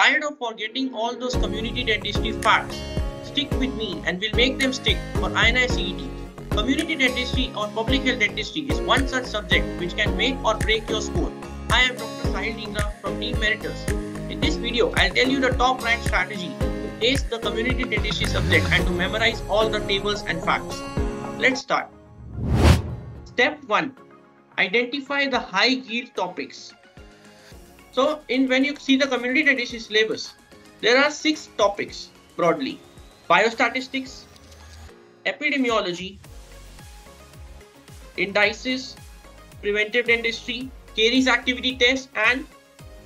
Tired of forgetting all those community dentistry facts? Stick with me and we'll make them stick for INI CET. Community dentistry or public health dentistry is one such subject which can make or break your score. I am Dr. Sahil Dhingra from Team MERITERS. In this video, I'll tell you the top ranked strategy to ace the community dentistry subject and to memorize all the tables and facts. Let's start. Step 1. Identify the high yield topics. So in when you see the community dentistry syllabus, there are six topics broadly. Biostatistics, epidemiology, indices, preventive dentistry, caries activity test and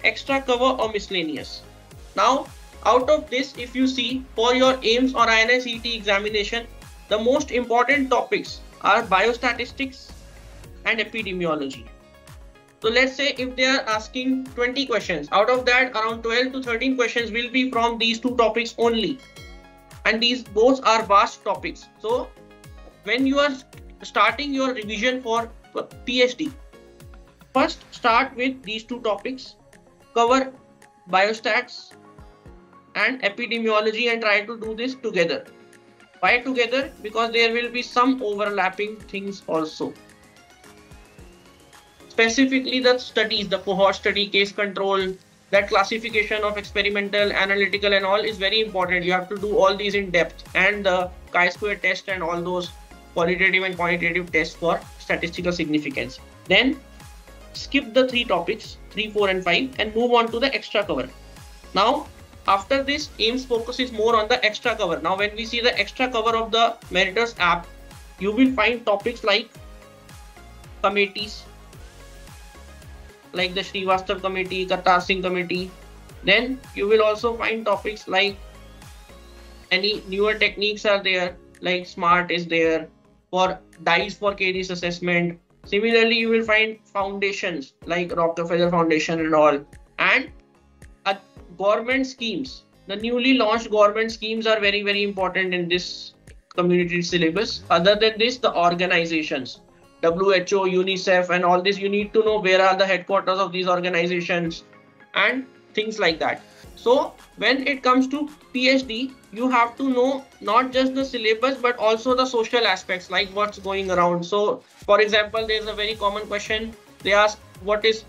extra cover or miscellaneous. Now out of this if you see for your AIIMS or INI-CET examination the most important topics are biostatistics and epidemiology. So let's say if they are asking 20 questions, out of that around 12 to 13 questions will be from these two topics only. And these both are vast topics. So when you are starting your revision for PHD, first start with these two topics, cover biostats and epidemiology and try to do this together. Why together? Because there will be some overlapping things also specifically the studies, the cohort study, case control, that classification of experimental, analytical and all is very important. You have to do all these in depth and the chi-square test and all those qualitative and quantitative tests for statistical significance. Then skip the three topics, 3, 4 and 5 and move on to the extra cover. Now after this AIIMS focuses more on the extra cover. Now when we see the extra cover of the MERITERS app, you will find topics like committees, like the Srivastav committee, Kartar Singh committee. Then you will also find topics like any newer techniques are there, like SMART is there for DICE for caries assessment. Similarly, you will find foundations like Rockefeller Foundation and all, and uh, government schemes. The newly launched government schemes are very, very important in this community syllabus. Other than this, the organizations WHO, UNICEF, and all this, you need to know where are the headquarters of these organizations and things like that. So when it comes to PHD, you have to know not just the syllabus but also the social aspects like what's going around. So for example, there's a very common question. They ask what is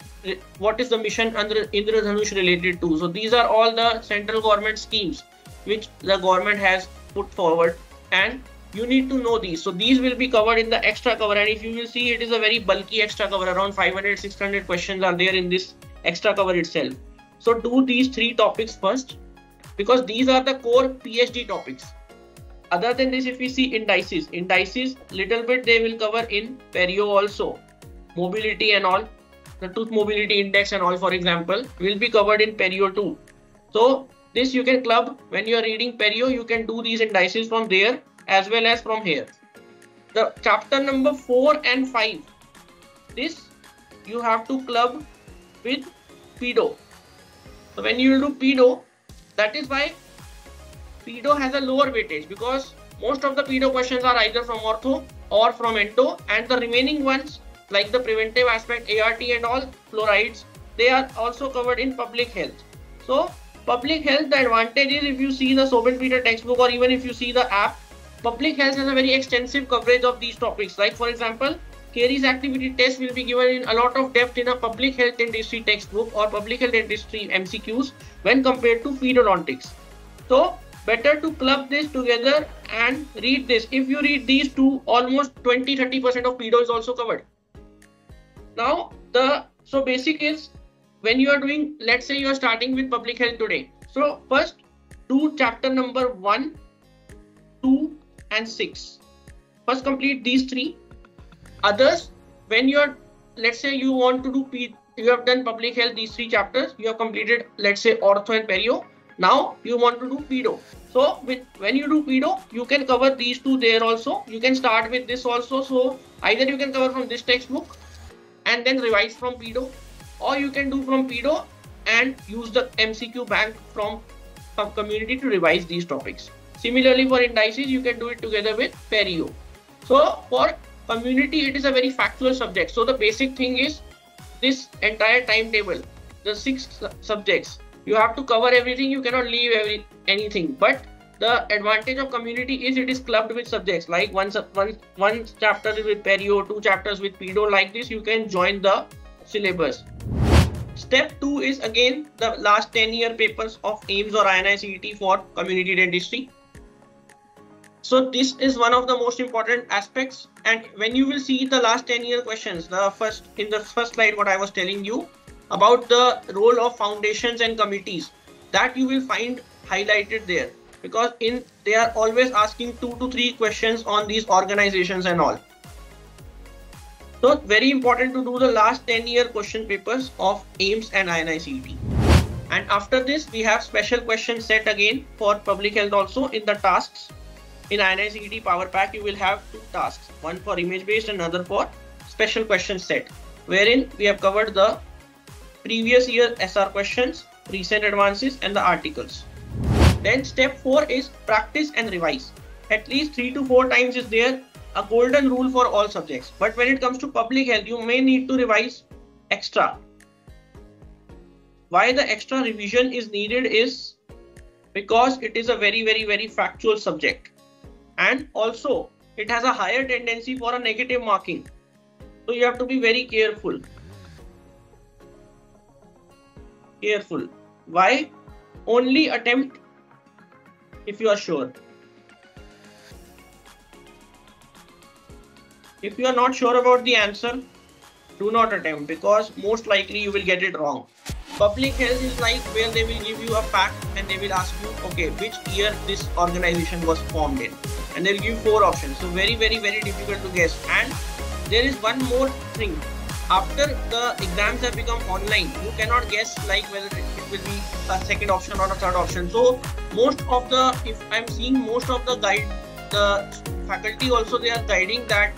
what is the mission under Indradhanush related to? So these are all the central government schemes which the government has put forward and you need to know these. So these will be covered in the extra cover. And if you will see it is a very bulky extra cover. Around 500 600 questions are there in this extra cover itself. So do these three topics first. Because these are the core PHD topics. Other than this if we see indices indices little bit they will cover in perio also. Mobility and all. The tooth mobility index and all for example will be covered in perio too. So this you can club. When you are reading perio you can do these indices from there as well as from here. The chapter number 4 and 5, this you have to club with pedo. So when you do pedo, that is why pedo has a lower weightage because most of the pedo questions are either from ortho or from endo and the remaining ones like the preventive aspect ART and all fluorides they are also covered in public health. So public health the advantage is if you see the Soben Peter textbook or even if you see the app Public health has a very extensive coverage of these topics. Like for example, caries activity test will be given in a lot of depth in a public health dentistry textbook or public health dentistry MCQs when compared to pedodontics. So better to club this together and read this. If you read these two, almost 20-30% of pedo is also covered. Now the so basic is when you are doing, let's say you are starting with public health today. So first do chapter number one, two, and 6 first complete these three. Others when you're let's say you want to do P, you have done public health these three chapters you have completed let's say ortho and perio now you want to do pedo. So with when you do pedo you can cover these two there also. You can start with this also. So either you can cover from this textbook and then revise from pedo or you can do from pedo and use the mcq bank from community to revise these topics Similarly, for indices, you can do it together with Perio. So for community, it is a very factual subject. So the basic thing is this entire timetable, the six subjects, you have to cover everything you cannot leave every anything. But the advantage of community is it is clubbed with subjects. Like one one one chapter with perio two chapters with pedo. Like this you can join the syllabus. Step 2 is again the last 10 year papers of AIIMS or INI for community dentistry so this is one of the most important aspects. And when you will see the last 10 year questions the first in the first slide what i was telling you about the role of foundations and committees that you will find highlighted there. Because in they are always asking two to three questions on these organizations and all. So very important to do the last 10 year question papers of AIIMS and INICET. And after this, we have special question set again for public health also in the tasks in INICET Power Pack, you will have two tasks, one for image based and another for special question set, wherein we have covered the previous year SR questions, recent advances and the articles. Then step 4 is practice and revise. At least 3 to 4 times is there a golden rule for all subjects. But when it comes to public health, you may need to revise extra. Why the extra revision is needed is because it is a very, very, very factual subject and also it has a higher tendency for a negative marking. So you have to be very careful. Careful. Why? Only attempt if you are sure. If you are not sure about the answer do not attempt because most likely you will get it wrong. Public health is like where they will give you a fact and they will ask you okay which year this organization was formed in and they'll give four options. So very very very difficult to guess. And there is one more thing. After the exams have become online you cannot guess like whether it will be a second option or a third option. So most of the if i'm seeing most of the guide the faculty also they are guiding that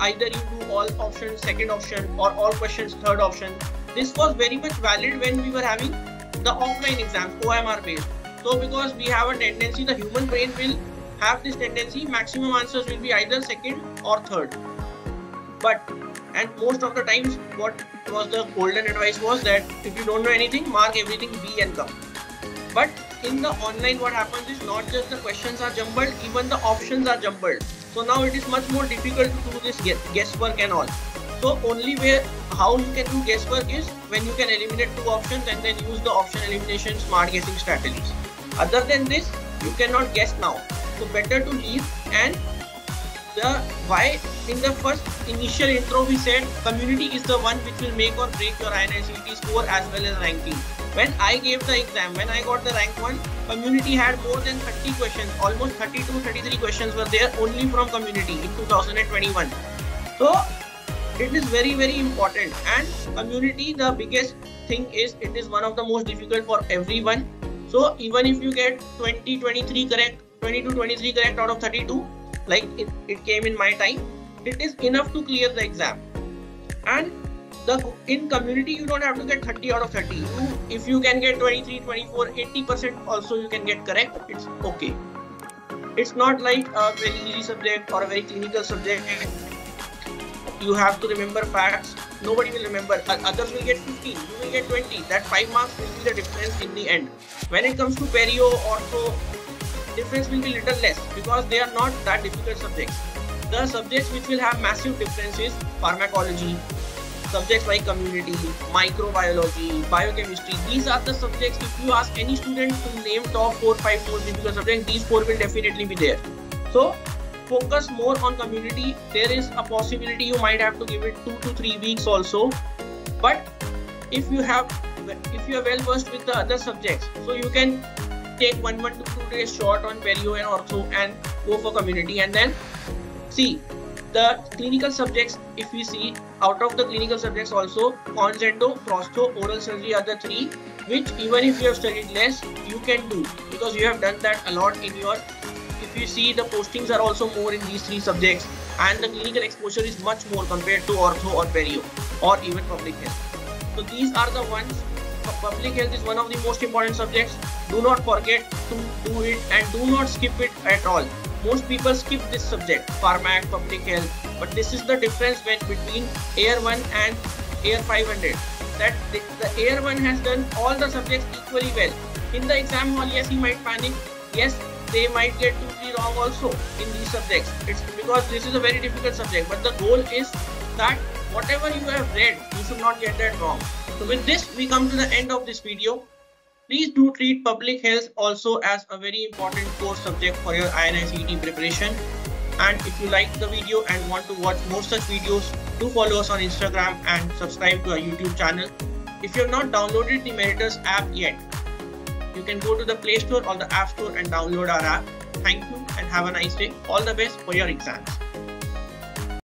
either you do all options second option or all questions third option. This was very much valid when we were having the offline exams omr based. So because we have a tendency the human brain will have this tendency maximum answers will be either second or third. But and most of the times what was the golden advice was that if you don't know anything mark everything b and come. But in the online what happens is not just the questions are jumbled even the options are jumbled. So now it is much more difficult to do this guesswork and all. So only way how you can do guesswork is when you can eliminate two options and then use the option elimination smart guessing strategies. Other than this you cannot guess now so better to leave and the why in the first initial intro we said community is the one which will make or break your INICET score as well as ranking. When I gave the exam, when I got the rank 1, community had more than 30 questions, almost 32, 33 questions were there only from community in 2021. So it is very very important and community the biggest thing is it is one of the most difficult for everyone. So even if you get 20, 23 correct 20 to 23 correct out of 32 like it, it came in my time. It is enough to clear the exam. And the in community you don't have to get 30 out of 30 you if you can get 23 24 80 percent also you can get correct. It's okay. It's not like a very easy subject or a very clinical subject. You have to remember facts. Nobody will remember. Others will get 15 you will get 20 that 5 marks will be the difference in the end. When it comes to perio ortho difference will be little less because they are not that difficult subjects. The subjects which will have massive differences pharmacology, subjects like community, microbiology, biochemistry. These are the subjects. If you ask any student to name top four, five most difficult subjects, these four will definitely be there. So focus more on community. There is a possibility you might have to give it two to three weeks also. But if you have if you are well versed with the other subjects, so you can take one one to two days short on perio and ortho and go for community. And then see the clinical subjects if we see out of the clinical subjects also cons endo prosto oral surgery are the three which even if you have studied less you can do. Because you have done that a lot in your if you see the postings are also more in these three subjects. And the clinical exposure is much more compared to ortho or perio or even public health. So these are the ones public health is one of the most important subjects do not forget to do it and do not skip it at all most people skip this subject pharmac public health but this is the difference between AIR 1 and AIR 500 that the, the AIR one has done all the subjects equally well. In the exam hall, yes, he might panic. Yes, they might get two, three wrong also in these subjects. It's because this is a very difficult subject. But the goal is that whatever you have read, you should not get that wrong. So with this, we come to the end of this video. Please do treat public health also as a very important core subject for your INI preparation. And if you like the video and want to watch more such videos, do follow us on Instagram and subscribe to our YouTube channel. If you have not downloaded the MERITERS app yet, you can go to the Play Store or the App Store and download our app. Thank you and have a nice day. All the best for your exams.